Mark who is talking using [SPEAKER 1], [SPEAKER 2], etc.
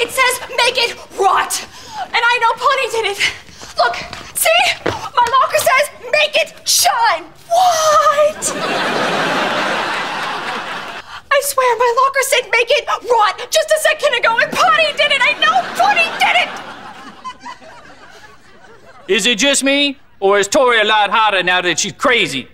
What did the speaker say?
[SPEAKER 1] It says make it rot. And I know Ponnie did it. Look, see? My locker says make it shine. What? I swear my locker said make it rot just a second ago and Ponnie did it. I know Ponnie did it.
[SPEAKER 2] Is it just me? Or is Tori a lot hotter now that she's crazy?